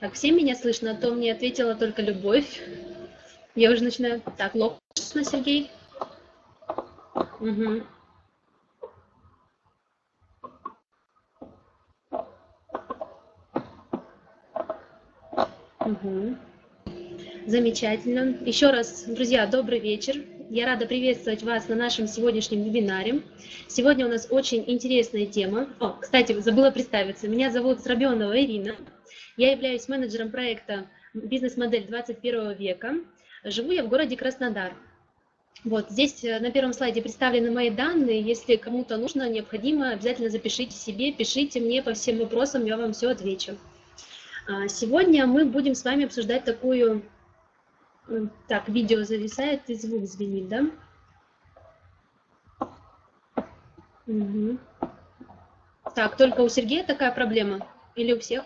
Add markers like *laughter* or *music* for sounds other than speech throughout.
Так, всем меня слышно, а то мне ответила только Любовь. Я уже начинаю... Так, логично, Сергей. Угу. Угу. Замечательно. Еще раз, друзья, добрый вечер. Я рада приветствовать вас на нашем сегодняшнем вебинаре. Сегодня у нас очень интересная тема. О, кстати, забыла представиться. Меня зовут Срабенова Ирина. Я являюсь менеджером проекта «Бизнес-модель 21 века». Живу я в городе Краснодар. Вот здесь э, на первом слайде представлены мои данные. Если кому-то нужно, необходимо, обязательно запишите себе, пишите мне по всем вопросам, я вам все отвечу. А, сегодня мы будем с вами обсуждать такую... Так, видео зависает и звук звенит, да? Угу. Так, только у Сергея такая проблема? Или у всех?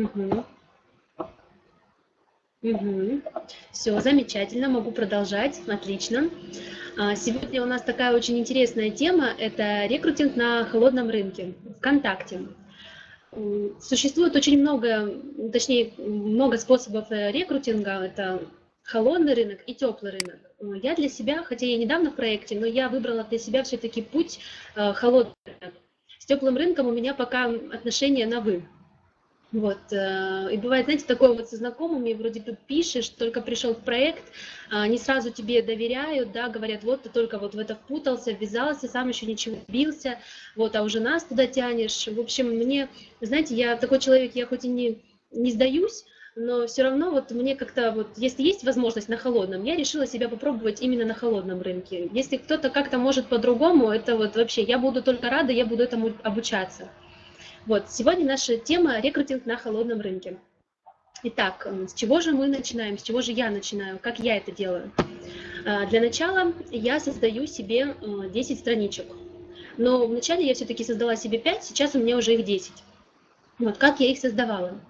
Угу. Угу. Все, замечательно, могу продолжать, отлично. А, сегодня у нас такая очень интересная тема, это рекрутинг на холодном рынке, ВКонтакте. Существует очень много, точнее, много способов э, рекрутинга, это холодный рынок и теплый рынок. Я для себя, хотя я недавно в проекте, но я выбрала для себя все-таки путь э, холодный рынок. С теплым рынком у меня пока отношения на «вы». Вот. Э, и бывает, знаете, такое вот со знакомыми, вроде бы пишешь, только пришел в проект, а они сразу тебе доверяют, да, говорят, вот ты только вот в это впутался, ввязался, сам еще ничего не бился, вот, а уже нас туда тянешь. В общем, мне, знаете, я такой человек, я хоть и не, не сдаюсь, но все равно вот мне как-то вот, если есть возможность на холодном, я решила себя попробовать именно на холодном рынке. Если кто-то как-то может по-другому, это вот вообще, я буду только рада, я буду этому обучаться. Вот, сегодня наша тема – рекрутинг на холодном рынке. Итак, с чего же мы начинаем, с чего же я начинаю, как я это делаю? А, для начала я создаю себе 10 э, страничек. Но вначале я все-таки создала себе 5, сейчас у меня уже их 10. Вот, как я их создавала?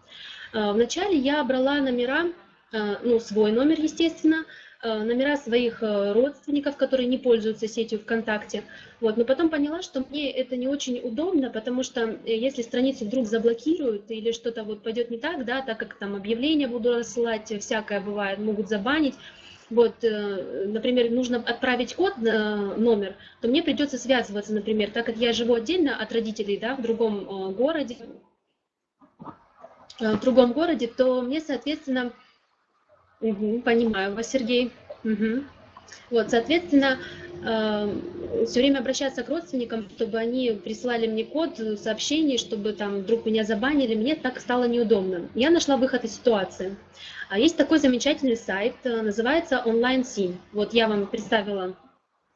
А, вначале я брала номера, э, ну, свой номер, естественно, номера своих э, родственников, которые не пользуются сетью ВКонтакте. Вот. Но потом поняла, что мне это не очень удобно, потому что э, если страницу вдруг заблокируют или что-то вот пойдет не так, да, так как там объявления буду рассылать, всякое бывает, могут забанить, вот, например, нужно отправить код номер, то мне придется связываться, например, так как я живу отдельно от родителей, да, в другом городе, в другом городе, то мне, соответственно, Угу, понимаю вас, Сергей. Угу. Вот, соответственно, э, все время обращаться к родственникам, чтобы они прислали мне код сообщений, чтобы там вдруг меня забанили, мне так стало неудобно. Я нашла выход из ситуации. А есть такой замечательный сайт, э, называется Online Sim. Вот я вам представила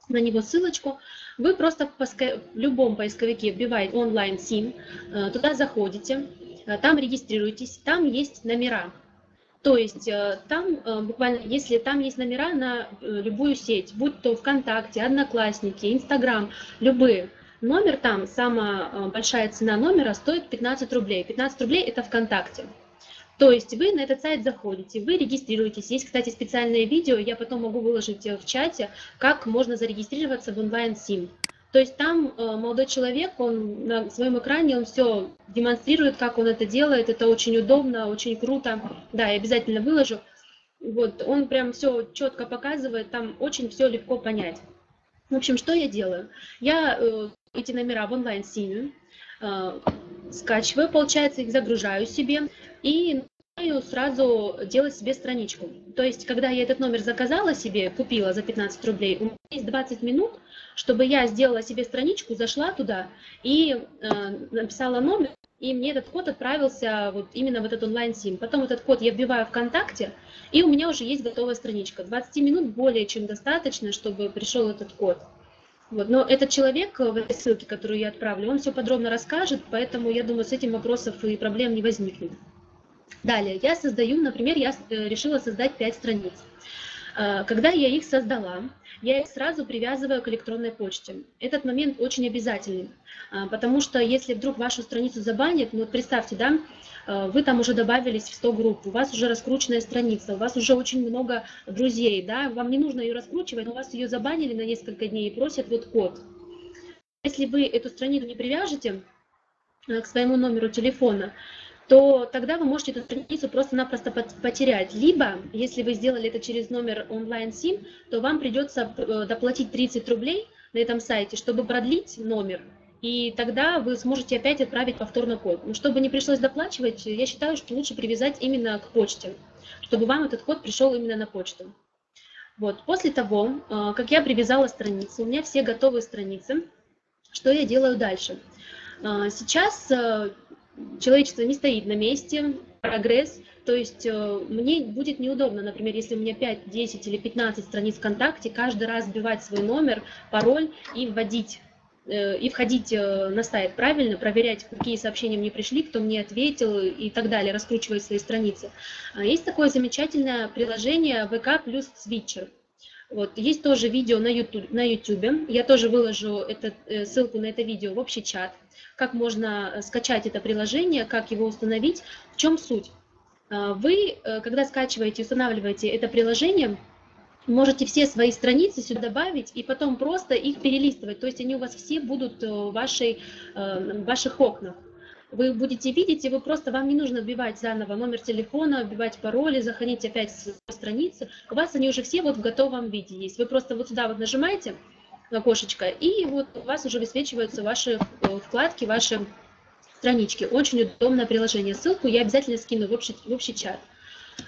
на него ссылочку. Вы просто в любом поисковике вбиваете Online Sim, э, туда заходите, э, там регистрируетесь, там есть номера. То есть э, там э, буквально, если там есть номера на э, любую сеть, будь то ВКонтакте, Одноклассники, Инстаграм, любые, номер там, самая большая цена номера стоит 15 рублей. 15 рублей это ВКонтакте. То есть вы на этот сайт заходите, вы регистрируетесь. Есть, кстати, специальное видео, я потом могу выложить в чате, как можно зарегистрироваться в онлайн-сим. То есть там э, молодой человек, он на своем экране, он все демонстрирует, как он это делает, это очень удобно, очень круто. Да, я обязательно выложу. Вот, он прям все четко показывает, там очень все легко понять. В общем, что я делаю? Я э, эти номера в онлайн-симе э, скачиваю, получается, их загружаю себе и сразу делать себе страничку. То есть, когда я этот номер заказала себе, купила за 15 рублей, у меня есть 20 минут, чтобы я сделала себе страничку, зашла туда и э, написала номер, и мне этот код отправился вот именно в этот онлайн-сим. Потом этот код я вбиваю ВКонтакте, и у меня уже есть готовая страничка. 20 минут более чем достаточно, чтобы пришел этот код. Вот. Но этот человек в этой ссылке, которую я отправлю, он все подробно расскажет, поэтому я думаю, с этим вопросов и проблем не возникнет. Далее, я создаю, например, я э, решила создать 5 страниц. Э, когда я их создала, я их сразу привязываю к электронной почте. Этот момент очень обязательный, э, потому что если вдруг вашу страницу забанят, ну вот представьте, да, вы там уже добавились в 100 групп, у вас уже раскрученная страница, у вас уже очень много друзей, да, вам не нужно ее раскручивать, но у вас ее забанили на несколько дней и просят вот код. Если вы эту страницу не привяжете к своему номеру телефона, то тогда вы можете эту страницу просто-напросто потерять. Либо, если вы сделали это через номер онлайн-сим, то вам придется э, доплатить 30 рублей на этом сайте, чтобы продлить номер, и тогда вы сможете опять отправить повторно код. Но чтобы не пришлось доплачивать, я считаю, что лучше привязать именно к почте, чтобы вам этот код пришел именно на почту. Вот. После того, э, как я привязала страницу, у меня все готовые страницы, что я делаю дальше? Э, сейчас человечество не стоит на месте, прогресс, то есть э, мне будет неудобно, например, если у меня 5, 10 или 15 страниц ВКонтакте, каждый раз вбивать свой номер, пароль и вводить э, и входить э, на сайт правильно, проверять, какие сообщения мне пришли, кто мне ответил и так далее, раскручивать свои страницы. А есть такое замечательное приложение VK плюс Switcher. Вот, есть тоже видео на YouTube, на YouTube. Я тоже выложу это, ссылку на это видео в общий чат как можно э, скачать это приложение, как его установить. В чем суть? А, вы, э, когда скачиваете устанавливаете это приложение, можете все свои страницы сюда добавить и потом просто их перелистывать. То есть они у вас все будут э, в, вашей, в ваших окнах. Вы будете видеть, и вы просто, вам не нужно вбивать заново номер телефона, вбивать пароли, заходить опять в страницу. У вас они уже все вот в готовом виде есть. Вы просто вот сюда вот нажимаете, окошечко, и вот у вас уже высвечиваются ваши э, вкладки, ваши странички. Очень удобное приложение. Ссылку я обязательно скину в общий, в общий чат.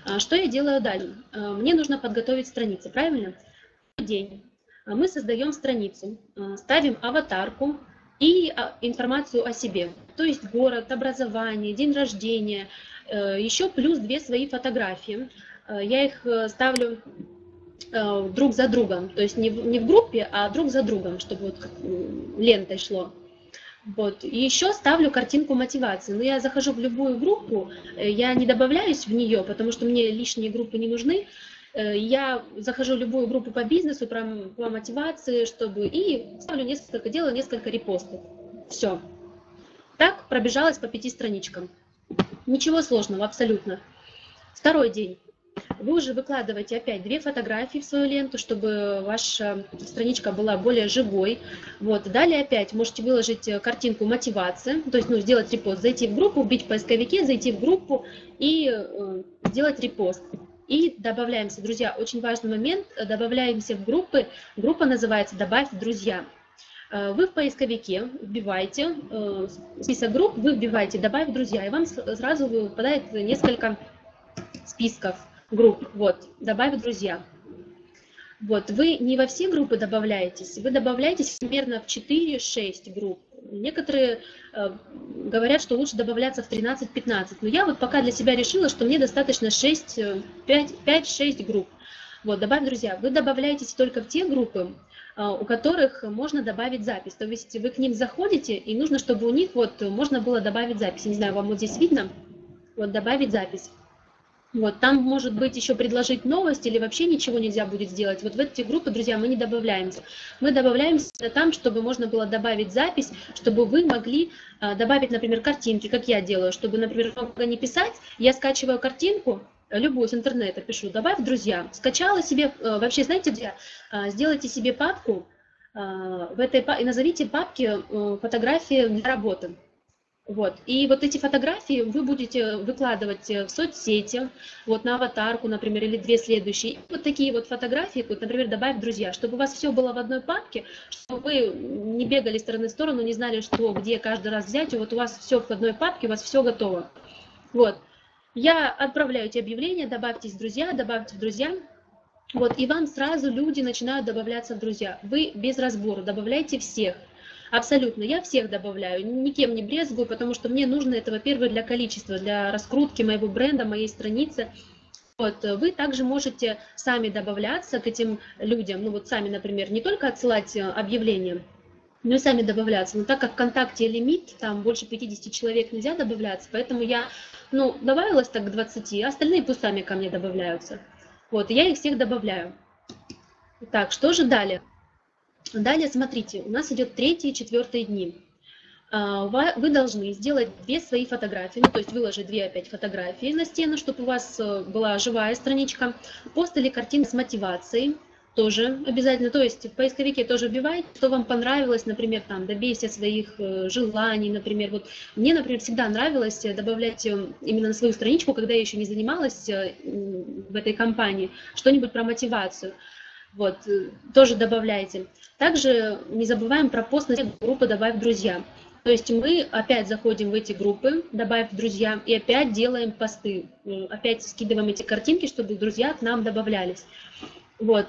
А, что я делаю далее? А, мне нужно подготовить страницы, правильно? День. А, мы создаем страницу, ставим аватарку и информацию о себе. То есть город, образование, день рождения, э, еще плюс две свои фотографии. Я их э, ставлю друг за другом, то есть не в, не в группе, а друг за другом, чтобы вот лентой шло. Вот. И еще ставлю картинку мотивации. Но я захожу в любую группу, э, я не добавляюсь в нее, потому что мне лишние группы не нужны. Э, я захожу в любую группу по бизнесу, про, по мотивации, чтобы и ставлю несколько, делаю несколько репостов. Все. Так пробежалась по пяти страничкам. Ничего сложного, абсолютно. Второй день. Вы уже выкладываете опять две фотографии в свою ленту, чтобы ваша страничка была более живой. Вот. Далее опять можете выложить э, картинку мотивации, то есть ну, сделать репост, зайти в группу, убить в поисковике, зайти в группу и э, сделать репост. И добавляемся, друзья, очень важный момент, добавляемся в группы, группа называется «Добавь друзья». Э, вы в поисковике вбиваете э, список групп, вы вбиваете «Добавь друзья», и вам сразу выпадает несколько списков групп. Вот, добавить друзья. Вот, вы не во все группы добавляетесь, вы добавляетесь примерно в 4-6 групп. Некоторые э, говорят, что лучше добавляться в 13-15, но я вот пока для себя решила, что мне достаточно 6-5-6 э, групп. Вот, добавь, друзья, вы добавляетесь только в те группы, э, у которых можно добавить запись. То есть вы к ним заходите, и нужно, чтобы у них вот можно было добавить запись. Не знаю, вам вот здесь видно? Вот добавить запись. Вот, там может быть еще предложить новость или вообще ничего нельзя будет сделать. Вот в эти группы, друзья, мы не добавляемся. Мы добавляемся там, чтобы можно было добавить запись, чтобы вы могли а, добавить, например, картинки, как я делаю, чтобы, например, много не писать, я скачиваю картинку, любую с интернета пишу, добавь друзья. Скачала себе, э, вообще, знаете, друзья, а, сделайте себе папку, а, в этой, и назовите папки э, фотографии для работы. Вот. И вот эти фотографии вы будете выкладывать в соцсети, вот на аватарку, например, или две следующие. И вот такие вот фотографии, вот, например, добавить друзья, чтобы у вас все было в одной папке, чтобы вы не бегали стороны в сторону, не знали, что, где каждый раз взять, вот у вас все в одной папке, у вас все готово. Вот. Я отправляю эти объявления, добавьтесь в друзья, добавьте в друзья, вот, и вам сразу люди начинают добавляться в друзья. Вы без разбора добавляйте всех. Абсолютно. Я всех добавляю, никем не брезгую, потому что мне нужно это, во-первых, для количества, для раскрутки моего бренда, моей страницы. Вот, вы также можете сами добавляться к этим людям, ну вот сами, например, не только отсылать э, объявления, но и сами добавляться. Но так как ВКонтакте лимит, там больше 50 человек нельзя добавляться, поэтому я, ну, добавилась так к 20, а остальные пусть сами ко мне добавляются. Вот, я их всех добавляю. Так, что же далее? Далее, смотрите, у нас идет третьи и четвертые дни. вы должны сделать две свои фотографии, ну, то есть выложить две опять фотографии на стену, чтобы у вас э, была живая страничка, пост или картинка с мотивацией, тоже обязательно, то есть в поисковике тоже вбивайте, что вам понравилось, например, там, добейся своих э, желаний, например, вот мне, например, всегда нравилось э, добавлять именно на свою страничку, когда я еще не занималась в этой компании, что-нибудь про мотивацию, вот, тоже добавляйте. Также не забываем про пост на группы «Добавь друзья», то есть мы опять заходим в эти группы, добавив друзья, и опять делаем посты, опять скидываем эти картинки, чтобы друзья к нам добавлялись. Вот,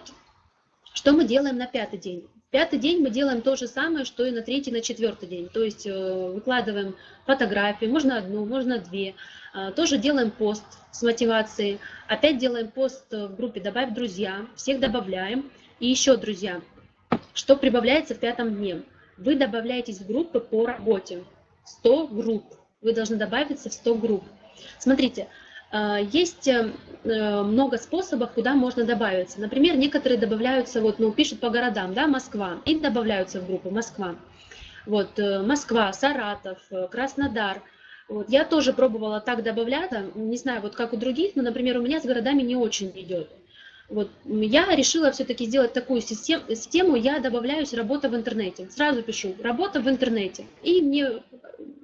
что мы делаем на пятый день? Пятый день мы делаем то же самое, что и на третий, на четвертый день. То есть э, выкладываем фотографии, можно одну, можно две. А, тоже делаем пост с мотивацией. Опять делаем пост в группе «Добавь друзья». Всех добавляем. И еще, друзья, что прибавляется в пятом дне? Вы добавляетесь в группы по работе. 100 групп. Вы должны добавиться в 100 групп. Смотрите, есть э, э, много способов, куда можно добавиться. Например, некоторые добавляются, вот, ну, пишут по городам, да, Москва, и добавляются в группу Москва. Вот, э, Москва, Саратов, Краснодар. Вот, я тоже пробовала так добавлять, не знаю, вот как у других, но, например, у меня с городами не очень идет. Вот, я решила все-таки сделать такую систему, я добавляюсь работа в интернете. Сразу пишу работа в интернете. И мне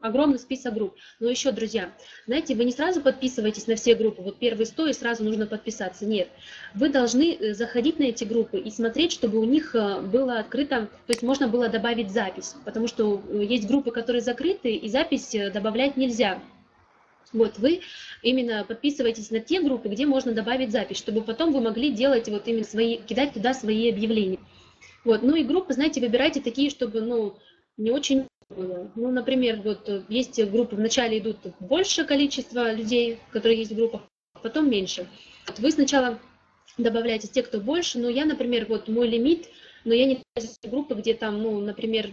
огромный список групп. Но еще, друзья, знаете, вы не сразу подписываетесь на все группы, вот первые 100 и сразу нужно подписаться. Нет, вы должны э, заходить на эти группы и смотреть, чтобы у них э, было открыто, то есть можно было добавить запись, потому что э, есть группы, которые закрыты, и запись добавлять нельзя. Вот вы именно подписываетесь на те группы, где можно добавить запись, чтобы потом вы могли делать вот именно свои, кидать туда свои объявления. Вот, ну и группы, знаете, выбирайте такие, чтобы, ну, не очень было. Ну, например, вот есть группы, вначале идут большее количество людей, которые есть в группах, потом меньше. Вы сначала добавляете те, кто больше, но я, например, вот мой лимит, но я не группы, где там, ну, например,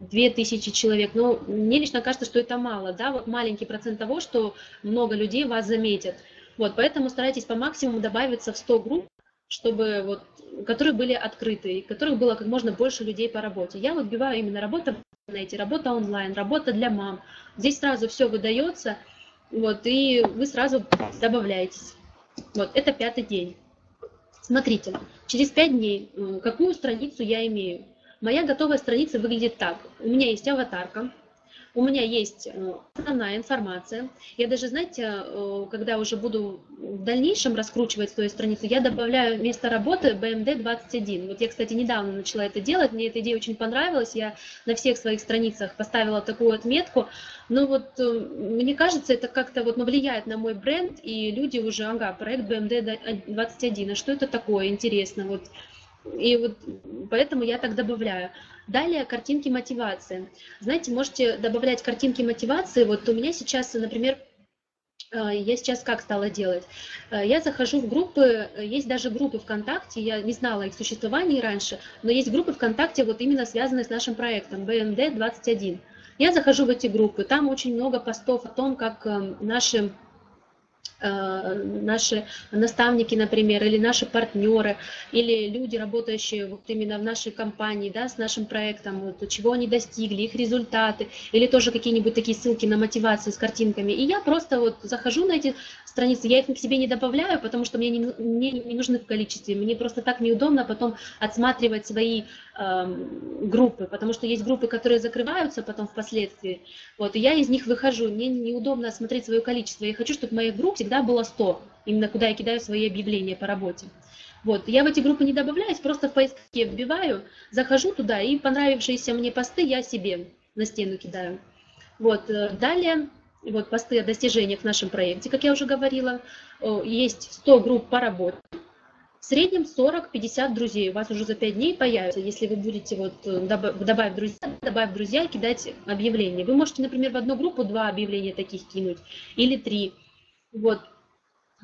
2000 человек, но мне лично кажется, что это мало, да, вот маленький процент того, что много людей вас заметят. Вот, поэтому старайтесь по максимуму добавиться в 100 групп, чтобы вот, которые были открыты, и которых было как можно больше людей по работе. Я вот именно работа в интернете, работа онлайн, работа для мам. Здесь сразу все выдается, вот, и вы сразу добавляетесь. Вот, это пятый день. Смотрите, через пять дней какую страницу я имею? Моя готовая страница выглядит так. У меня есть аватарка, у меня есть э, основная информация. Я даже, знаете, э, когда уже буду в дальнейшем раскручивать свою страницу, я добавляю место работы BMD21. Вот я, кстати, недавно начала это делать, мне эта идея очень понравилась, я на всех своих страницах поставила такую отметку. Но вот э, мне кажется, это как-то вот влияет на мой бренд, и люди уже, ага, проект BMD21, а что это такое, интересно, вот и вот поэтому я так добавляю. Далее картинки мотивации. Знаете, можете добавлять картинки мотивации. Вот у меня сейчас, например, э, я сейчас как стала делать? Э, я захожу в группы, есть даже группы ВКонтакте, я не знала их существовании раньше, но есть группы ВКонтакте, вот именно связанные с нашим проектом BMD 21. Я захожу в эти группы, там очень много постов о том, как э, наши Э, наши наставники, например, или наши партнеры, или люди, работающие вот именно в нашей компании, да, с нашим проектом, вот, чего они достигли, их результаты, или тоже какие-нибудь такие ссылки на мотивацию с картинками. И я просто вот захожу на эти страницы, я их к себе не добавляю, потому что мне не, мне не нужны в количестве, мне просто так неудобно потом отсматривать свои группы, потому что есть группы, которые закрываются потом впоследствии, вот, и я из них выхожу, мне неудобно смотреть свое количество, я хочу, чтобы моих групп всегда было 100, именно куда я кидаю свои объявления по работе. Вот, я в эти группы не добавляюсь, просто в поиске вбиваю, захожу туда, и понравившиеся мне посты я себе на стену кидаю. Вот, э, далее, вот посты о достижениях в нашем проекте, как я уже говорила, есть 100 групп по работе, среднем 40-50 друзей у вас уже за 5 дней появится, если вы будете вот э, добавив друзья, добавив друзья, кидать объявления. Вы можете, например, в одну группу два объявления таких кинуть или три. Вот.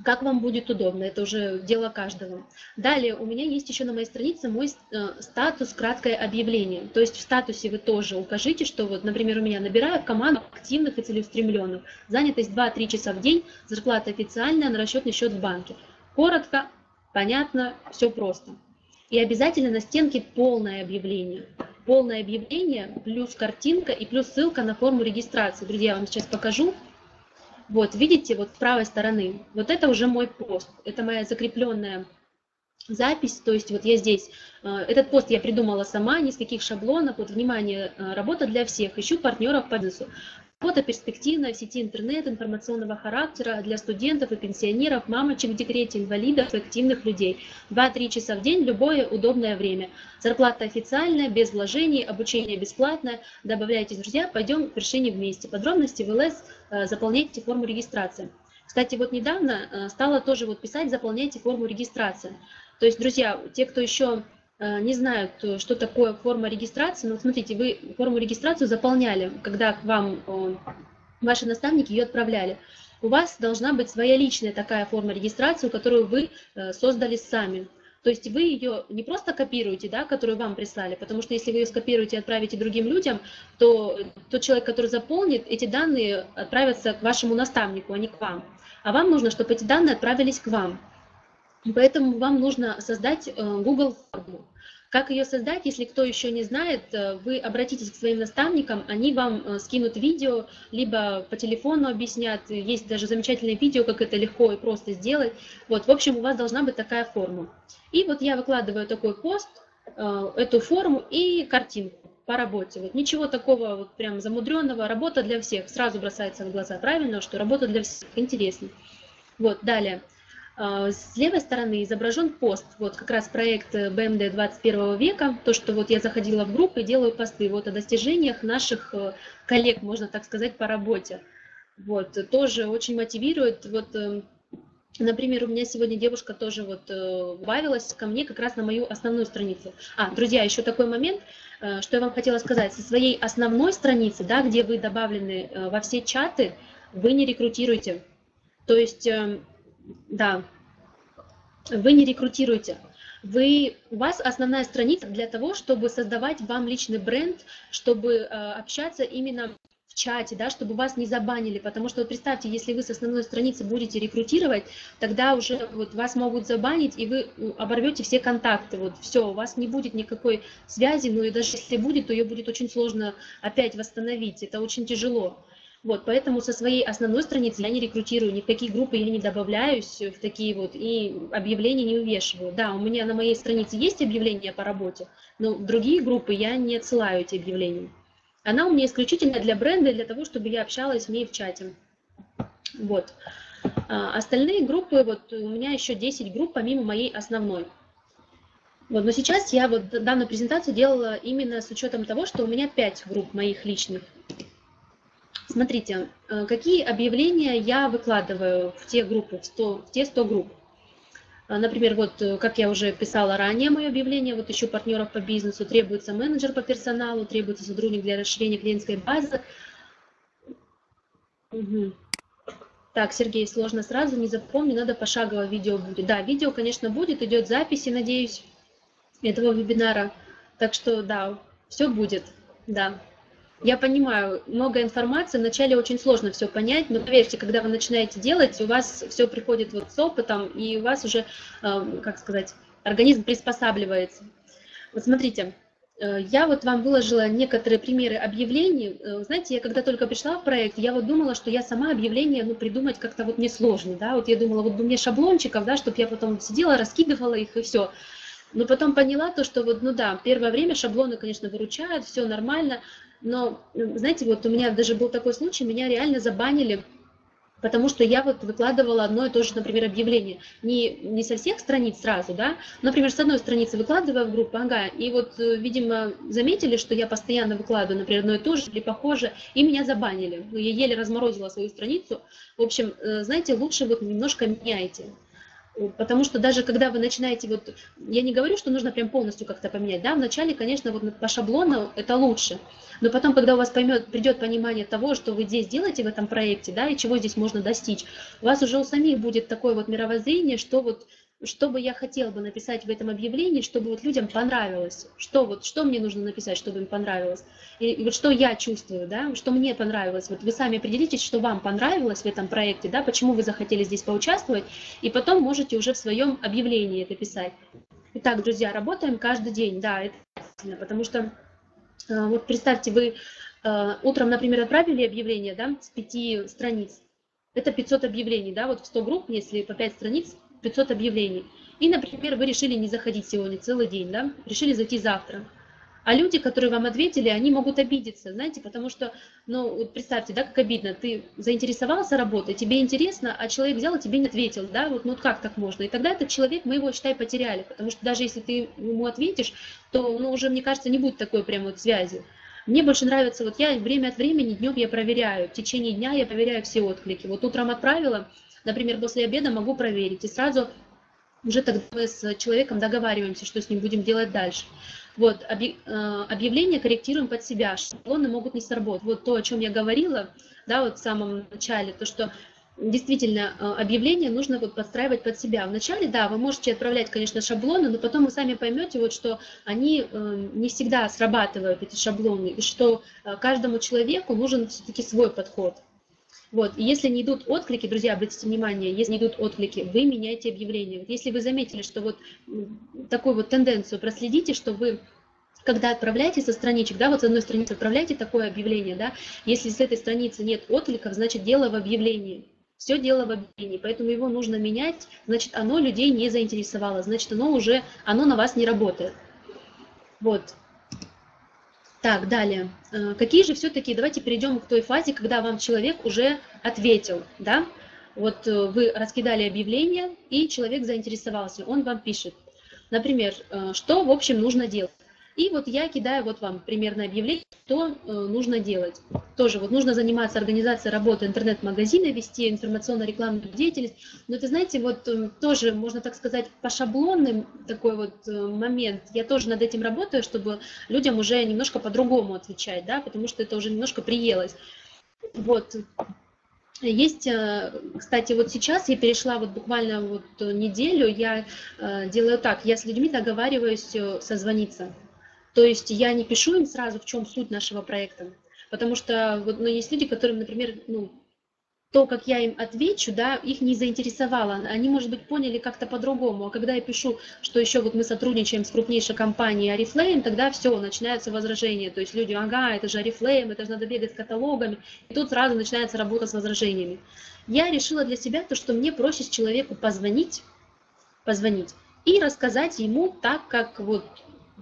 Как вам будет удобно, это уже дело каждого. Далее у меня есть еще на моей странице мой э, статус краткое объявление. То есть в статусе вы тоже укажите, что вот, например, у меня набираю команду активных и целеустремленных. Занятость 2-3 часа в день, зарплата официальная на расчетный счет в банке. Коротко, понятно, все просто. И обязательно на стенке полное объявление. полное объявление, плюс картинка и плюс ссылка на форму регистрации. Друзья, я вам сейчас покажу. Вот, видите, вот с правой стороны, вот это уже мой пост, это моя закрепленная запись, то есть вот я здесь, э, этот пост я придумала сама, ни с каких шаблонов, вот, внимание, э, работа для всех, ищу партнеров по бизнесу. Работа перспективная в сети интернет, информационного характера для студентов и пенсионеров, мамочек в декрете, инвалидов и активных людей. 2-3 часа в день, любое удобное время. Зарплата официальная, без вложений, обучение бесплатное. Добавляйтесь, друзья, пойдем к вершине вместе. Подробности в ЛС, э, заполняйте форму регистрации. Кстати, вот недавно стала тоже вот писать «Заполняйте форму регистрации». То есть, друзья, те, кто еще э, не знают, э, что такое форма регистрации, ну, смотрите, вы форму регистрацию заполняли, когда к вам э, ваши наставники ее отправляли. У вас должна быть своя личная такая форма регистрации, которую вы создали сами. То есть вы ее не просто копируете, да, которую вам прислали, потому что если вы ее скопируете и отправите другим людям, то тот человек, который заполнит, эти данные отправятся к вашему наставнику, а не к вам. А вам нужно, чтобы эти данные отправились к вам. Поэтому вам нужно создать э, Google форму. Как ее создать, если кто еще не знает, э, вы обратитесь к своим наставникам, они вам э, скинут видео, либо по телефону объяснят, есть даже замечательное видео, как это легко и просто сделать. Вот, в общем, у вас должна быть такая форма. И вот я выкладываю такой пост, эту форму и картинку по работе. Вот ничего такого вот прям замудренного, работа для всех, сразу бросается в глаза, правильно, что работа для всех, интересно. Вот, далее. А, с левой стороны изображен пост, вот как раз проект БМД 21 века, то, что вот я заходила в группу и делаю посты вот о достижениях наших э, коллег, можно так сказать, по работе. Вот, тоже очень мотивирует, вот, э, например, у меня сегодня девушка тоже вот э, добавилась ко мне как раз на мою основную страницу. А, друзья, еще такой момент, что я вам хотела сказать, со своей основной страницы, да, где вы добавлены во все чаты, вы не рекрутируете. То есть да, вы не рекрутируете. Вы, у вас основная страница для того, чтобы создавать вам личный бренд, чтобы э, общаться именно в чате, да, чтобы вас не забанили, потому что вот представьте, если вы с основной страницы будете рекрутировать, тогда уже вот вас могут забанить, и вы оборвете все контакты, вот все, у вас не будет никакой связи, ну и даже если будет, то ее будет очень сложно опять восстановить, это очень тяжело. Вот, поэтому со своей основной страницы я не рекрутирую, ни в какие группы я не добавляюсь в такие вот, и объявления не увешиваю. Да, у меня на моей странице есть объявления по работе, но в другие группы я не отсылаю эти объявления. Она у меня исключительно для бренда, для того, чтобы я общалась с ней в чате. Вот. А остальные группы, вот у меня еще 10 групп помимо моей основной. Вот, но сейчас я вот данную презентацию делала именно с учетом того, что у меня 5 групп моих личных. Смотрите, э, какие объявления я выкладываю в те группы, в, 100, в те 100 групп. Э, например, вот, э, как я уже писала ранее, мое объявление, вот ищу партнеров по бизнесу, требуется менеджер по персоналу, требуется сотрудник для расширения клиентской базы. Угу. Так, Сергей, сложно сразу, не запомню, надо пошагово видео будет. Да, видео, конечно, будет, идет записи, надеюсь, этого вебинара. Так что, да, все будет, да. Я понимаю, много информации, вначале очень сложно все понять, но поверьте, когда вы начинаете делать, у вас все приходит вот с опытом, и у вас уже, э, как сказать, организм приспосабливается. Вот смотрите, э, я вот вам выложила некоторые примеры объявлений. Э, знаете, я когда только пришла в проект, я вот думала, что я сама объявление ну, придумать как-то вот несложно, да, вот я думала, вот бы мне шаблончиков, да, чтобы я потом сидела, раскидывала их и все. Но потом поняла то, что вот, ну да, первое время шаблоны, конечно, выручают, все нормально, но, знаете, вот у меня даже был такой случай, меня реально забанили, потому что я вот выкладывала одно и то же, например, объявление. Не, не со всех страниц сразу, да, например, с одной страницы выкладываю в группу, ага, и вот, э, видимо, заметили, что я постоянно выкладываю, например, одно и то же или похоже, и меня забанили. Ну, я еле разморозила свою страницу. В общем, э, знаете, лучше вот немножко меняйте. Потому что даже когда вы начинаете, вот, я не говорю, что нужно прям полностью как-то поменять, да, вначале, конечно, вот по шаблону это лучше, но потом, когда у вас поймет, придет понимание того, что вы здесь делаете в этом проекте, да, и чего здесь можно достичь, у вас уже у самих будет такое вот мировоззрение, что вот что бы я хотела бы написать в этом объявлении, чтобы вот людям понравилось, что вот, что мне нужно написать, чтобы им понравилось, и, и вот что я чувствую, да, что мне понравилось, вот вы сами определитесь, что вам понравилось в этом проекте, да, почему вы захотели здесь поучаствовать, и потом можете уже в своем объявлении это писать. Итак, друзья, работаем каждый день, да, это потому что А, вот представьте, вы а, утром, например, отправили объявление да, с пяти страниц. Это 500 объявлений, да, вот в 100 групп, если по 5 страниц, 500 объявлений. И, например, вы решили не заходить сегодня целый день, да, решили зайти завтра. А люди, которые вам ответили, они могут обидеться, знаете, потому что, ну, представьте, да, как обидно, ты заинтересовался работой, тебе интересно, а человек взял и тебе не ответил, да, вот, ну, как так можно? И тогда этот человек, мы его, считай, потеряли, потому что даже если ты ему ответишь, то, ну, уже, мне кажется, не будет такой прям вот связи. Мне больше нравится, вот я время от времени, днем я проверяю, в течение дня я проверяю все отклики. Вот утром отправила, например, после обеда могу проверить, и сразу уже тогда мы с человеком договариваемся, что с ним будем делать дальше. Вот, э, объявления корректируем под себя, шаблоны могут не сработать. Вот то, о чем я говорила, да, вот в самом начале, то, что действительно э, объявление нужно вот подстраивать под себя. Вначале, да, вы можете отправлять, конечно, шаблоны, но потом вы сами поймете, вот, что они э, не всегда срабатывают, эти шаблоны, и что каждому человеку нужен все-таки свой подход. Вот, и если не идут отклики, друзья, обратите внимание, если не идут отклики, вы меняете объявление. Если вы заметили, что вот такую вот тенденцию проследите, что вы когда отправляете со страничек, да, вот с одной страницы отправляете такое объявление, да, если с этой страницы нет откликов, значит дело в объявлении. Все дело в объявлении, поэтому его нужно менять, значит оно людей не заинтересовало, значит оно уже, оно на вас не работает. Вот, так, далее. Э, какие же все-таки, давайте перейдем к той фазе, когда вам человек уже ответил, да? Вот э, вы раскидали объявление, и человек заинтересовался, он вам пишет. Например, э, что, в общем, нужно делать? И вот я кидаю вот вам примерное объявление, что э, нужно делать. Тоже вот нужно заниматься организацией работы интернет-магазина, вести информационно-рекламную деятельность. Но это, знаете, вот э, тоже, можно так сказать, по шаблонным такой вот э, момент. Я тоже над этим работаю, чтобы людям уже немножко по-другому отвечать, да, потому что это уже немножко приелось. Вот, есть, кстати, вот сейчас я перешла вот буквально вот неделю, я делаю так, я с людьми договариваюсь созвониться. То есть я не пишу им сразу, в чем суть нашего проекта, потому что ну, есть люди, которым, например, ну, то, как я им отвечу, да, их не заинтересовало. Они, может быть, поняли как-то по-другому. А когда я пишу, что еще вот мы сотрудничаем с крупнейшей компанией Арифлейм, тогда все, начинаются возражения. То есть люди, ага, это же Арифлейм, это же надо бегать с каталогами. И тут сразу начинается работа с возражениями. Я решила для себя то, что мне проще с человеку позвонить, позвонить и рассказать ему так, как вот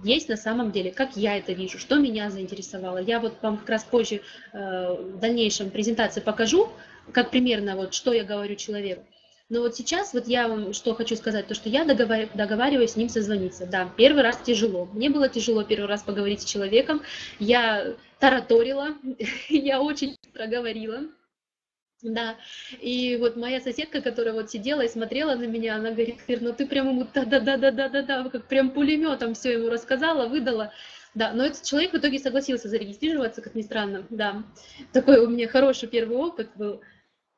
есть на самом деле, как я это вижу, что меня заинтересовало. Я вот вам как раз позже э, в дальнейшем презентации покажу, как примерно вот что я говорю человеку. Но вот сейчас вот я вам что хочу сказать, то что я договар... договариваюсь с ним созвониться. Да, первый раз тяжело. Мне было тяжело первый раз поговорить с человеком. Я тараторила, *laughs* я очень проговорила. Да, и вот моя соседка, которая вот сидела и смотрела на меня, она говорит, Фир, ну ты прям ему да-да-да-да-да-да, как прям пулеметом все ему рассказала, выдала. Да, но этот человек в итоге согласился зарегистрироваться, как ни странно, да. Такой у меня хороший первый опыт был.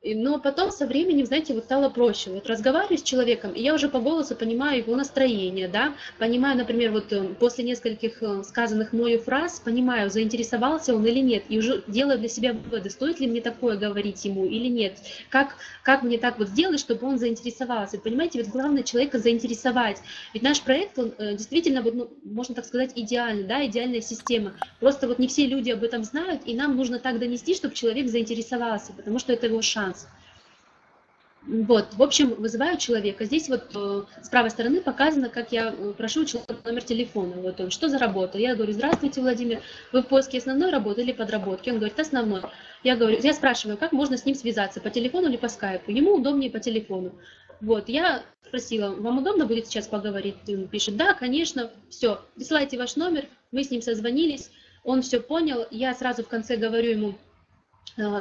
Но потом со временем, знаете, вот стало проще. Вот разговариваю с человеком, и я уже по голосу понимаю его настроение, да, понимаю, например, вот э, после нескольких э, сказанных мною фраз, понимаю, заинтересовался он или нет, и уже делаю для себя выводы, стоит ли мне такое говорить ему или нет, как, как мне так вот сделать, чтобы он заинтересовался. Понимаете, ведь главное человека заинтересовать. Ведь наш проект, он э, действительно, вот, ну, можно так сказать, идеальный, да, идеальная система. Просто вот не все люди об этом знают, и нам нужно так донести, чтобы человек заинтересовался, потому что это его шанс шанс. Вот, в общем, вызываю человека. Здесь вот э, с правой стороны показано, как я э, прошу человека номер телефона. Вот он, что за работа? Я говорю, здравствуйте, Владимир, вы в поиске основной работы или подработки? Он говорит, основной. Я говорю, я спрашиваю, как можно с ним связаться, по телефону или по скайпу? Ему удобнее по телефону. Вот, я спросила, вам удобно будет сейчас поговорить? Он пишет, да, конечно, все, присылайте ваш номер, мы с ним созвонились, он все понял, я сразу в конце говорю ему,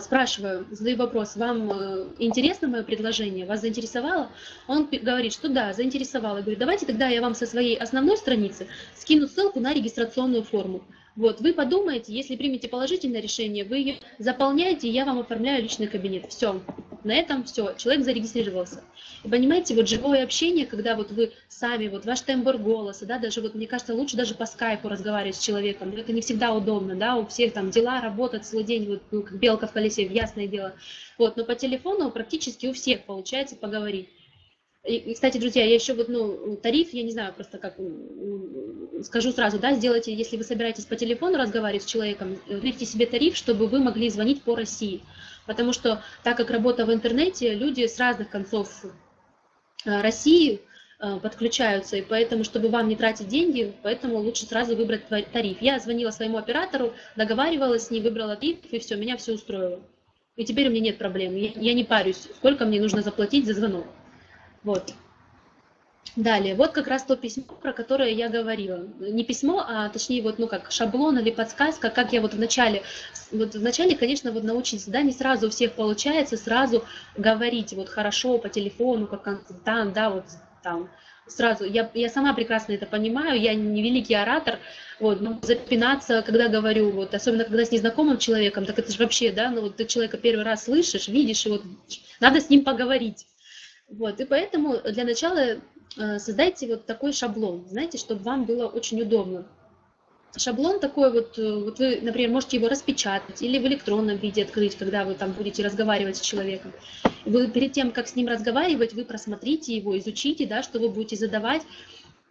спрашиваю, задаю вопрос, вам э, интересно мое предложение, вас заинтересовало? Он говорит, что да, заинтересовало. Говорит, давайте тогда я вам со своей основной страницы скину ссылку на регистрационную форму. Вот, вы подумаете, если примете положительное решение, вы ее заполняете, и я вам оформляю личный кабинет. Все, на этом все, человек зарегистрировался. И понимаете, вот живое общение, когда вот вы сами, вот ваш тембр голоса, да, даже вот мне кажется, лучше даже по скайпу разговаривать с человеком, но это не всегда удобно, да, у всех там дела, работа целый день, вот, ну, как белка в колесе, ясное дело. Вот, но по телефону практически у всех получается поговорить. И, кстати, друзья, я еще вот, ну, тариф, я не знаю, просто как скажу сразу, да, сделайте, если вы собираетесь по телефону разговаривать с человеком, выберите себе тариф, чтобы вы могли звонить по России. Потому что, так как работа в интернете, люди с разных концов э, России э, подключаются, и поэтому, чтобы вам не тратить деньги, поэтому лучше сразу выбрать тариф. Я звонила своему оператору, договаривалась с ней, выбрала тариф, и все, меня все устроило. И теперь у меня нет проблем, я, я не парюсь, сколько мне нужно заплатить за звонок. Вот. Далее, вот как раз то письмо, про которое я говорила. Не письмо, а точнее вот, ну как шаблон или подсказка, как я вот вначале, вот вначале, конечно, вот научиться, да, не сразу у всех получается сразу говорить вот хорошо по телефону, как консультант, да, вот там, сразу, я, я сама прекрасно это понимаю, я не великий оратор, вот, но запинаться, когда говорю, вот, особенно когда с незнакомым человеком, так это же вообще, да, ну вот ты человека первый раз слышишь, видишь, и вот надо с ним поговорить. Вот, и поэтому для начала э, создайте вот такой шаблон, знаете, чтобы вам было очень удобно. Шаблон такой вот, э, вот вы, например, можете его распечатать или в электронном виде открыть, когда вы там будете разговаривать с человеком. Вы перед тем, как с ним разговаривать, вы просмотрите его, изучите, да, что вы будете задавать,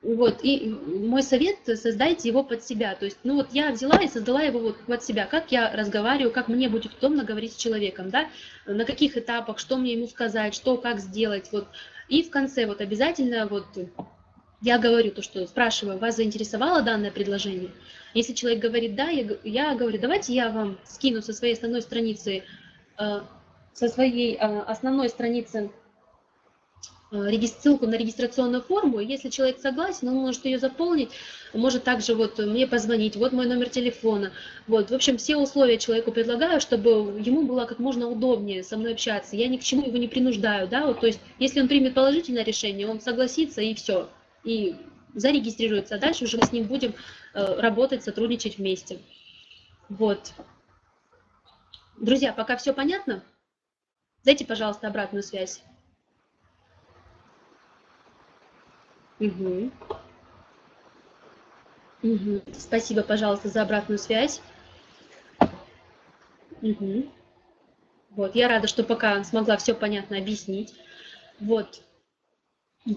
вот, и мой совет, создайте его под себя. То есть, ну вот я взяла и создала его вот под себя, как я разговариваю, как мне будет удобно говорить с человеком, да, на каких этапах, что мне ему сказать, что, как сделать, вот. И в конце вот обязательно вот я говорю то, что спрашиваю, вас заинтересовало данное предложение? Если человек говорит да, я, я говорю, давайте я вам скину со своей основной страницы, э, со своей э, основной страницы ссылку на регистрационную форму. Если человек согласен, он может ее заполнить, может также вот мне позвонить, вот мой номер телефона. Вот, в общем, все условия человеку предлагаю, чтобы ему было как можно удобнее со мной общаться. Я ни к чему его не принуждаю, да, вот, то есть если он примет положительное решение, он согласится и все, и зарегистрируется, а дальше уже мы с ним будем э, работать, сотрудничать вместе. Вот. Друзья, пока все понятно? Дайте, пожалуйста, обратную связь. Угу. Угу. Спасибо, пожалуйста, за обратную связь. Угу. Вот, я рада, что пока смогла все понятно объяснить. Вот.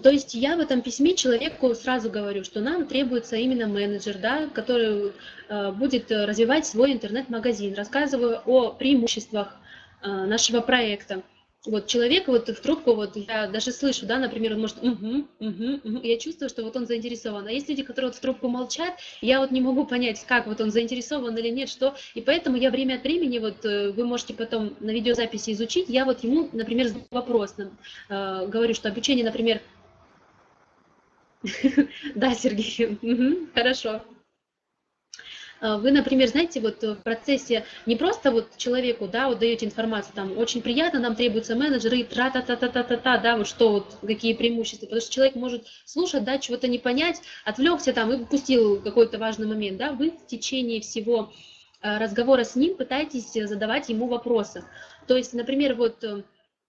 То есть я в этом письме человеку сразу говорю, что нам требуется именно менеджер, да, который э, будет развивать свой интернет-магазин. Рассказываю о преимуществах э, нашего проекта вот человек вот в трубку, вот я даже слышу, да, например, он может, угу, угу, угу, я чувствую, что вот он заинтересован. А есть люди, которые вот в трубку молчат, я вот не могу понять, как вот он заинтересован или нет, что. И поэтому я время от времени, вот э, вы можете потом на видеозаписи изучить, я вот ему, например, вопрос, э, говорю, что обучение, например, *laughs* да, Сергей, хорошо. А, вы, например, знаете, вот в процессе не просто вот человеку, да, вот даете информацию, там, очень приятно, нам требуется менеджер, и тра-та-та-та-та-та, да, вот что вот, какие преимущества, потому что человек может слушать, да, чего-то не понять, отвлекся там и упустил какой-то важный момент, да, вы в течение всего а, разговора с ним пытаетесь задавать ему вопросы. То есть, например, вот э,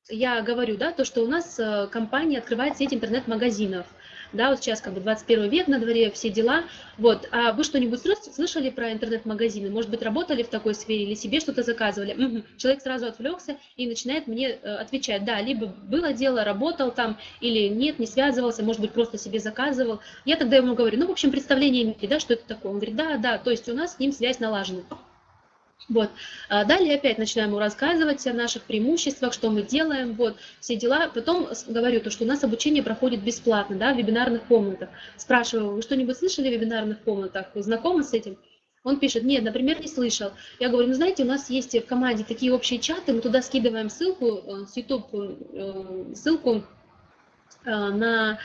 я говорю, да, то, что у нас э, компания открывает сеть интернет-магазинов, да, вот сейчас как бы 21 век на дворе, все дела, вот, а вы что-нибудь слышали про интернет-магазины, может быть, работали в такой сфере или себе что-то заказывали, угу. человек сразу отвлекся и начинает мне э, отвечать, да, либо было дело, работал там, или нет, не связывался, может быть, просто себе заказывал, я тогда ему говорю, ну, в общем, представление имеете, да, что это такое, он говорит, да, да, то есть у нас с ним связь налажена. Вот. А далее опять начинаем ему рассказывать о наших преимуществах, что мы делаем, вот, все дела. Потом говорю то, что у нас обучение проходит бесплатно, да, в вебинарных комнатах. Спрашиваю, вы что-нибудь слышали в вебинарных комнатах? Вы знакомы с этим? Он пишет, нет, например, не слышал. Я говорю, ну знаете, у нас есть в команде такие общие чаты, мы туда скидываем ссылку э, с YouTube, э, ссылку э, на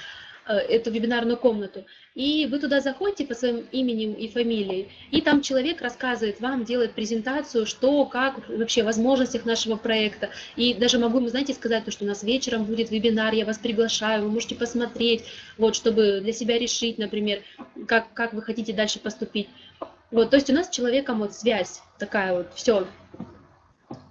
эту вебинарную комнату и вы туда заходите по своим именем и фамилии, и там человек рассказывает вам, делает презентацию, что, как, вообще возможностях нашего проекта. И даже могу ему, знаете, сказать, что у нас вечером будет вебинар, я вас приглашаю, вы можете посмотреть, вот, чтобы для себя решить, например, как, как вы хотите дальше поступить. Вот, то есть у нас с человеком вот связь такая вот, все.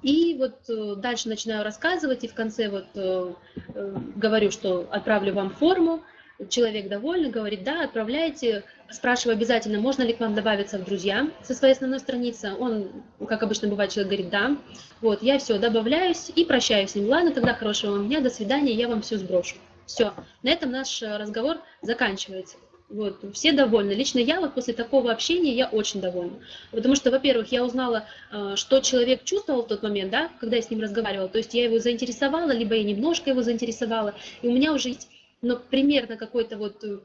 И вот э, дальше начинаю рассказывать, и в конце вот э, э, говорю, что отправлю вам форму, человек довольный, говорит, да, отправляйте, спрашиваю обязательно, можно ли к вам добавиться в друзья со своей основной страницы. Он, как обычно бывает, человек говорит, да. Вот, я все, добавляюсь и прощаюсь с ним. Ладно, тогда хорошего вам дня, до свидания, я вам все сброшу. Все, на этом наш э, разговор заканчивается. Вот, все довольны. Лично я вот после такого общения я очень довольна. Потому что, во-первых, я узнала, э, что человек чувствовал в тот момент, да, когда я с ним разговаривала. То есть я его заинтересовала, либо я немножко его заинтересовала. И у меня уже есть ну, примерно какой-то вот э,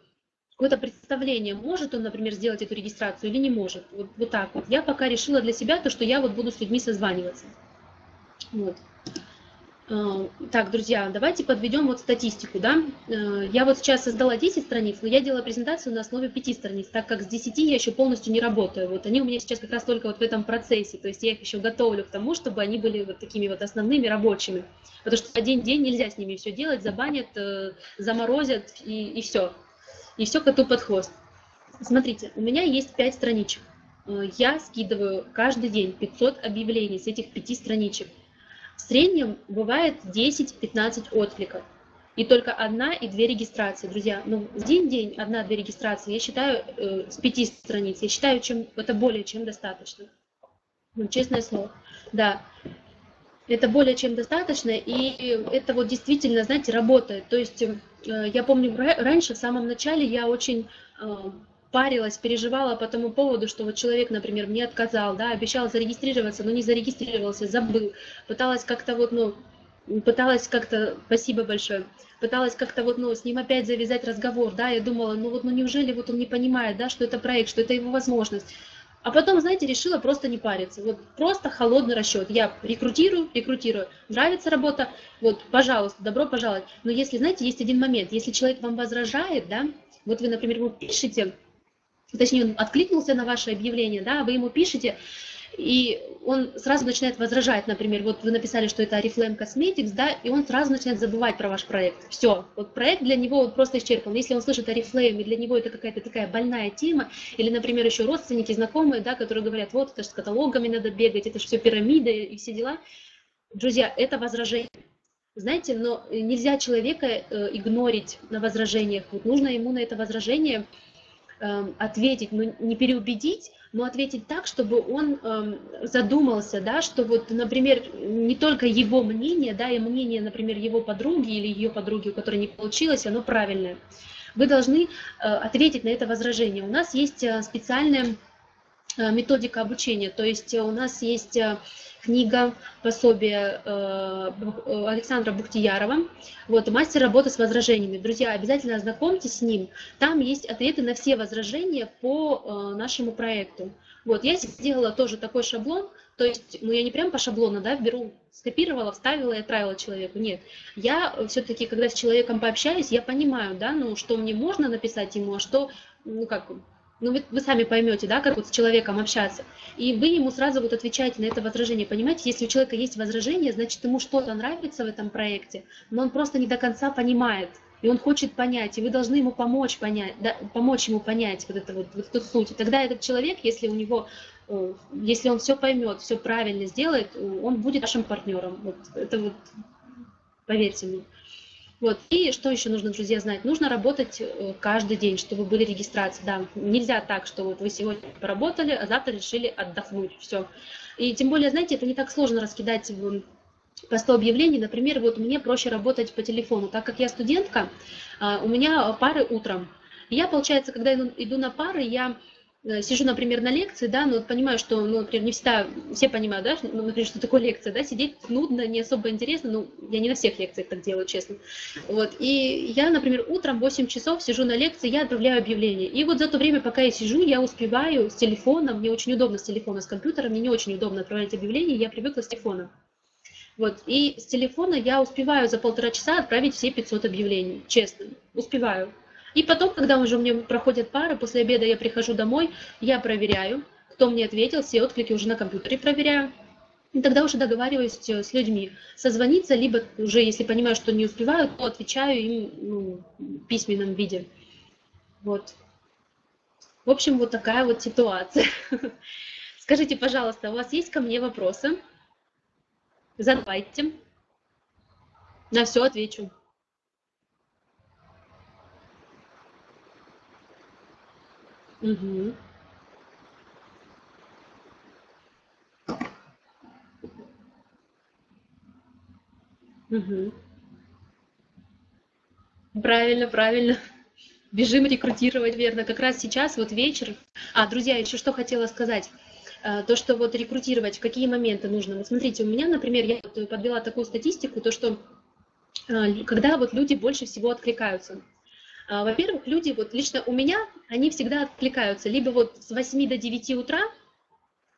какое-то представление, может он, например, сделать эту регистрацию или не может. Вот, вот так вот. Я пока решила для себя то, что я вот буду с людьми созваниваться. Вот. Э, так, друзья, давайте подведем вот статистику, да. Э, я вот сейчас создала 10 страниц, но я делала презентацию на основе 5 страниц, так как с 10 я еще полностью не работаю. Вот они у меня сейчас как раз только вот в этом процессе, то есть я их еще готовлю к тому, чтобы они были вот такими вот основными рабочими. Потому что один день нельзя с ними все делать, забанят, э, заморозят и, и все. И все коту под хвост. Смотрите, у меня есть 5 страничек. Я скидываю каждый день 500 объявлений с этих 5 страничек. В среднем бывает 10-15 откликов. И только одна и две регистрации, друзья. Ну, день-день одна-две регистрации, я считаю, э, с пяти страниц, я считаю, чем, это более чем достаточно. Ну, честное слово. Да, это более чем достаточно, и это вот действительно, знаете, работает. То есть э, я помню, раньше, в самом начале, я очень э, парилась, переживала по тому поводу, что вот человек, например, мне отказал, да, обещал зарегистрироваться, но не зарегистрировался, забыл, пыталась как-то вот, ну, пыталась как-то, спасибо большое, пыталась как-то вот, ну, с ним опять завязать разговор, да, я думала, ну вот, ну неужели вот он не понимает, да, что это проект, что это его возможность. А потом, знаете, решила просто не париться. Вот просто холодный расчет. Я рекрутирую, рекрутирую. Нравится работа, вот, пожалуйста, добро пожаловать. Но если, знаете, есть один момент. Если человек вам возражает, да, вот вы, например, ему пишете, точнее, он откликнулся на ваше объявление, да, вы ему пишете, и он сразу начинает возражать, например, вот вы написали, что это Oriflame Cosmetics, да, и он сразу начинает забывать про ваш проект. Все, вот проект для него вот просто исчерпан. Если он слышит Oriflame, и для него это какая-то такая больная тема, или, например, еще родственники, знакомые, да, которые говорят, вот, это же с каталогами надо бегать, это же все пирамида и все дела. Друзья, это возражение. Знаете, но нельзя человека э, игнорить на возражениях. Вот нужно ему на это возражение ответить, но не переубедить, но ответить так, чтобы он эм, задумался, да, что вот, например, не только его мнение, да, и мнение, например, его подруги или ее подруги, у которой не получилось, оно правильное. Вы должны э, ответить на это возражение. У нас есть э, специальная методика обучения, то есть у нас есть книга, пособие э, Александра Бухтиярова, вот, мастер работы с возражениями. Друзья, обязательно ознакомьтесь с ним. Там есть ответы на все возражения по э, нашему проекту. Вот, я сделала тоже такой шаблон, то есть, ну, я не прям по шаблону, да, беру, скопировала, вставила и отправила человеку. Нет, я все-таки, когда с человеком пообщаюсь, я понимаю, да, ну, что мне можно написать ему, а что, ну, как, ну вы, вы сами поймете, да, как вот с человеком общаться. И вы ему сразу вот отвечаете на это возражение. Понимаете, если у человека есть возражение, значит ему что-то нравится в этом проекте, но он просто не до конца понимает. И он хочет понять, и вы должны ему помочь понять, да, помочь ему понять вот это вот, вот эту суть. И тогда этот человек, если у него, э, если он все поймет, все правильно сделает, он будет нашим партнером. Вот это вот, поверьте мне. Вот. И что еще нужно, друзья, знать? Нужно работать э, каждый день, чтобы были регистрации. Да, нельзя так, что вот вы сегодня поработали, а завтра решили отдохнуть. Все. И тем более, знаете, это не так сложно раскидать по 100 объявлений, например, вот мне проще работать по телефону, так как я студентка, а, у меня пары утром. Я, получается, когда иду на пары, я сижу, например, на лекции, да, но понимаю, что, ну, например, не всегда, все понимают, да, ну, например, что такое лекция, да, сидеть нудно, не особо интересно, ну, я не на всех лекциях так делаю, честно. Вот, и я, например, утром в 8 часов сижу на лекции, я отправляю объявление. И вот за то время, пока я сижу, я успеваю с телефоном, мне очень удобно с телефона, с компьютера, мне не очень удобно отправлять объявления, я привыкла с телефона. Вот, и с телефона я успеваю за полтора часа отправить все 500 объявлений, честно, успеваю. И потом, когда уже у меня проходят пары, после обеда я прихожу домой, я проверяю, кто мне ответил, все отклики уже на компьютере проверяю. И тогда уже договариваюсь э, с людьми созвониться, либо уже, если понимаю, что не успеваю, то отвечаю им ну, в письменном виде. Вот. В общем, вот такая вот ситуация. *laughs* Скажите, пожалуйста, у вас есть ко мне вопросы? Задавайте. На все отвечу. Угу. Угу. Правильно, правильно. Бежим рекрутировать, верно. Как раз сейчас, вот вечер. А, друзья, еще что хотела сказать. Э, то, что вот рекрутировать, какие моменты нужно. Вот смотрите, у меня, например, я подвела такую статистику, то, что э, когда вот люди больше всего откликаются. А, во-первых, люди, вот лично у меня, они всегда откликаются либо вот с 8 до 9 утра,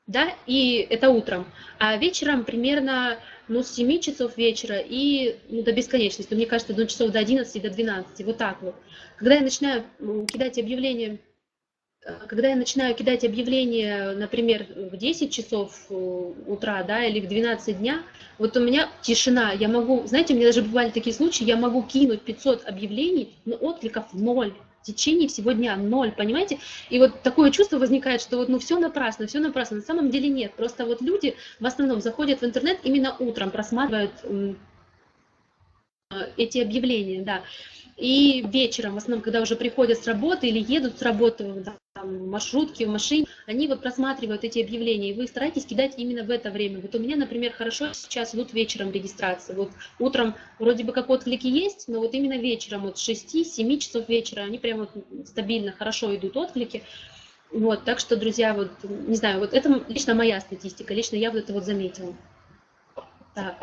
да, и это утром, а вечером примерно, ну, с 7 часов вечера и ну, до бесконечности, мне кажется, до часов до 11, до 12, вот так вот. Когда я начинаю кидать объявления когда я начинаю кидать объявления, например, в 10 часов э, утра, да, или в 12 дня, вот у меня тишина, я могу, знаете, у меня даже бывали такие случаи, я могу кинуть 500 объявлений, но откликов ноль, в течение всего дня ноль, понимаете? И вот такое чувство возникает, что вот ну все напрасно, все напрасно. На самом деле нет, просто вот люди в основном заходят в интернет именно утром, просматривают э, эти объявления, да. И вечером, в основном, когда уже приходят с работы или едут с работы, там, в маршрутке, в машине, они вот просматривают эти объявления, и вы стараетесь кидать именно в это время. Вот у меня, например, хорошо сейчас идут вечером регистрации. Вот утром вроде бы как отклики есть, но вот именно вечером, вот с 6-7 часов вечера, они прямо вот стабильно, хорошо идут отклики. Вот, так что, друзья, вот, не знаю, вот это лично моя статистика, лично я вот это вот заметила. Так.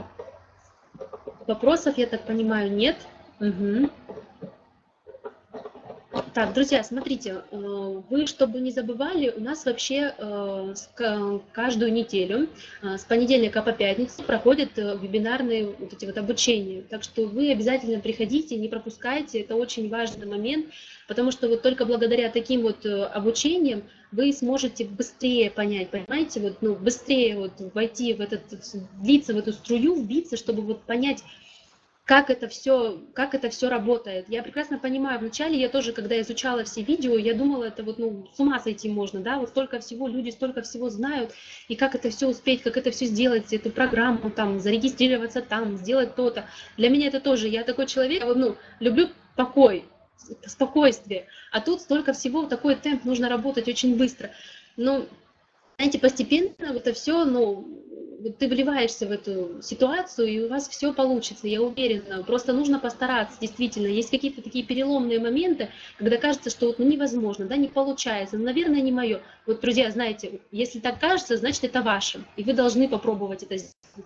Вопросов, я так понимаю, нет. Угу. Так, друзья, смотрите, э, вы, чтобы не забывали, у нас вообще э, каждую неделю э, с понедельника по пятницу проходят вебинарные вот эти вот обучения. Так что вы обязательно приходите, не пропускайте, это очень важный момент, потому что вот только благодаря таким вот обучениям вы сможете быстрее понять, понимаете, вот, ну, быстрее вот войти в этот, влиться в эту струю, вбиться, чтобы вот понять, как это все, как это все работает. Я прекрасно понимаю, вначале я тоже, когда изучала все видео, я думала, это вот, ну, с ума сойти можно, да, вот столько всего, люди столько всего знают, и как это все успеть, как это все сделать, эту программу там, зарегистрироваться там, сделать то-то. Для меня это тоже, я такой человек, ну, люблю покой, спокойствие, а тут столько всего, такой темп, нужно работать очень быстро. Но, знаете, постепенно это все, ну, ты вливаешься в эту ситуацию, и у вас все получится, я уверена. Просто нужно постараться, действительно. Есть какие-то такие переломные моменты, когда кажется, что вот, ну, невозможно, да, не получается, ну, наверное, не мое. Вот, друзья, знаете, если так кажется, значит, это ваше, и вы должны попробовать это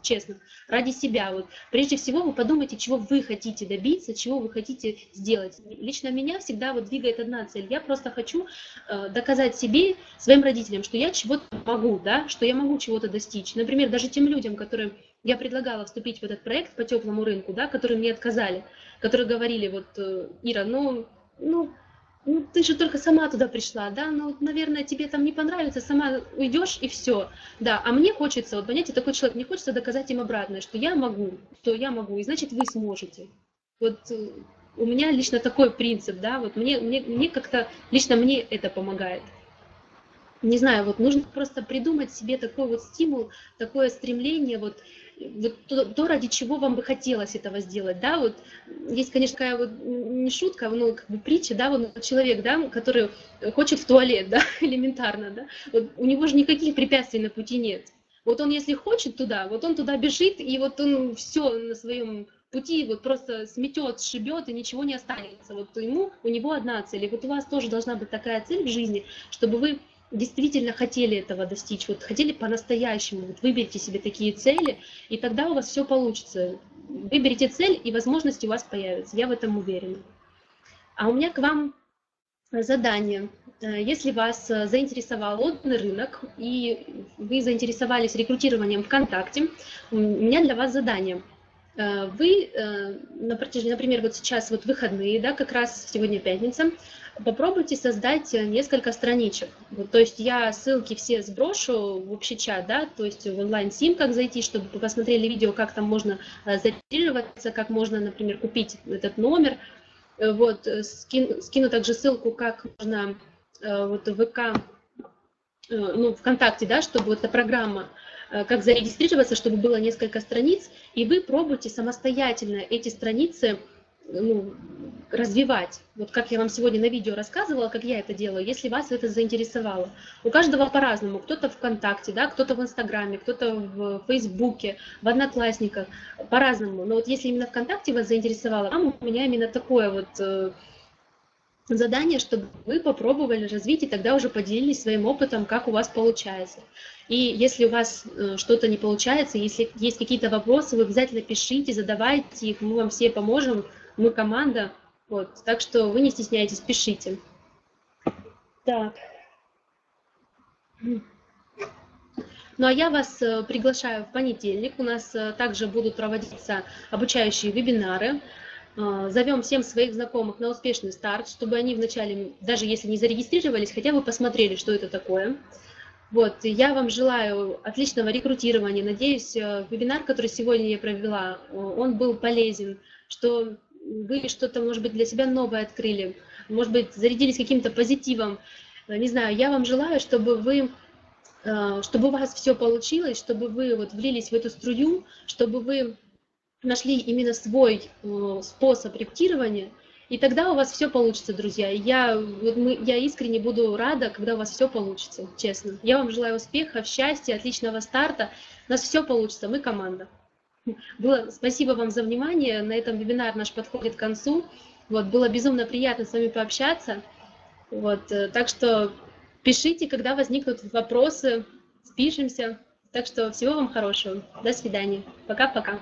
честно, ради себя. Вот. Прежде всего, вы подумайте, чего вы хотите добиться, чего вы хотите сделать. Лично меня всегда вот двигает одна цель. Я просто хочу э, доказать себе, своим родителям, что я чего-то могу, да, что я могу чего-то достичь. Например, даже тем людям, которым я предлагала вступить в этот проект по теплому рынку, да, которые мне отказали, которые говорили, вот, э, Ира, ну, ну, ну, ты же только сама туда пришла, да, ну, наверное, тебе там не понравится, сама уйдешь и все, да, а мне хочется, вот, понимаете, такой человек, мне хочется доказать им обратное, что я могу, что я могу, и значит, вы сможете. Вот э, у меня лично такой принцип, да, вот мне, мне, мне как-то, лично мне это помогает. Не знаю, вот нужно просто придумать себе такой вот стимул, такое стремление, вот, вот то, то, ради чего вам бы хотелось этого сделать, да, вот есть, конечно, такая вот не шутка, ну, как бы притча, да, вот человек, да, который хочет в туалет, да, *laughs* элементарно, да, вот у него же никаких препятствий на пути нет. Вот он, если хочет туда, вот он туда бежит, и вот он все на своем пути вот просто сметет, сшибет, и ничего не останется. Вот ему, у него одна цель. И вот у вас тоже должна быть такая цель в жизни, чтобы вы действительно хотели этого достичь, вот хотели по-настоящему, вот выберите себе такие цели, и тогда у вас все получится. Выберите цель, и возможности у вас появятся, я в этом уверена. А у меня к вам задание. Если вас заинтересовал лотный рынок, и вы заинтересовались рекрутированием ВКонтакте, у меня для вас задание. Вы на протяжении, например, вот сейчас вот выходные, да, как раз сегодня пятница, попробуйте создать э, несколько страничек. Вот, то есть я ссылки все сброшу в общий чат, да, то есть в онлайн-сим как зайти, чтобы вы посмотрели видео, как там можно э, зарегистрироваться, как можно, например, купить этот номер. Э, вот, скину, скину также ссылку, как можно вот ВК, ну, ВКонтакте, да, чтобы вот эта программа, как зарегистрироваться, чтобы было несколько страниц, и вы пробуйте самостоятельно эти страницы ну, развивать. Вот как я вам сегодня на видео рассказывала, как я это делаю, если вас это заинтересовало. У каждого по-разному. Кто-то ВКонтакте, да, кто-то в Инстаграме, кто-то в Фейсбуке, в Одноклассниках, по-разному. Но вот если именно ВКонтакте вас заинтересовало, там у меня именно такое вот э, задание, чтобы вы попробовали развить и тогда уже поделились своим опытом, как у вас получается. И если у вас э, что-то не получается, если есть какие-то вопросы, вы обязательно пишите, задавайте их, мы вам все поможем, мы команда. Вот, так что вы не стесняйтесь, пишите. Так. Ну а я вас э, приглашаю в понедельник. У нас э, также будут проводиться обучающие вебинары. А, зовем всем своих знакомых на успешный старт, чтобы они вначале, даже если не зарегистрировались, хотя бы посмотрели, что это такое. Вот, я вам желаю отличного рекрутирования. Надеюсь, э, вебинар, который сегодня я провела, он был полезен, что вы что-то, может быть, для себя новое открыли, может быть, зарядились каким-то позитивом. Э, не знаю, я вам желаю, чтобы вы э, чтобы у вас все получилось, чтобы вы вот влились в эту струю, чтобы вы нашли именно свой э, способ ректирования, и тогда у вас все получится, друзья. Я, вот мы, я искренне буду рада, когда у вас все получится, честно. Я вам желаю успехов, счастья, отличного старта. У нас все получится, мы команда. Было, спасибо вам за внимание. На этом вебинар наш подходит к концу. Вот, было безумно приятно с вами пообщаться. Вот, э, так что пишите, когда возникнут вопросы, спишемся. Так что всего вам хорошего. До свидания. Пока-пока.